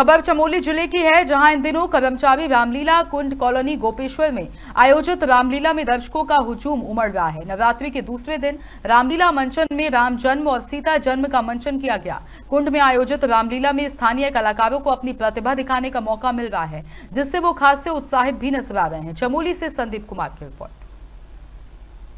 खबर चमोली ज़िले की है, जहाँ इन दिनों कर्मचारी रामलीला कुंड कॉलोनी गोपेश्वर में आयोजित रामलीला में दर्शकों का हुजूम उमड़ रहा है। नवरात्रि के दूसरे दिन रामलीला मंचन में राम जन्म और सीता जन्म का मंचन किया गया। कुंड में आयोजित रामलीला में स्थानीय कलाकारों को अपनी प्रतिभा दिखाने का मौका मिल रहा है, जिससे वो खास से उत्साहित भी नज़र आ रहे हैं। चमोली से संदीप कुमार की रिपोर्ट।